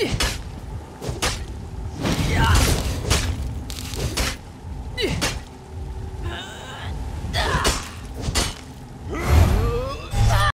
Нет.